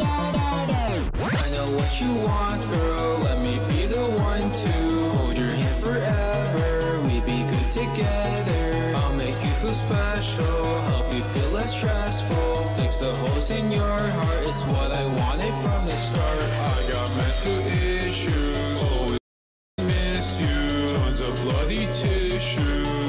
I know what you want, girl. Let me be the one to hold your hand forever. We'd be good together. I'll make you feel special. Help you feel less stressful. Fix the holes in your heart. It's what I wanted from the start. I got mental issues. Oh, Always miss you. Tons of bloody tissue.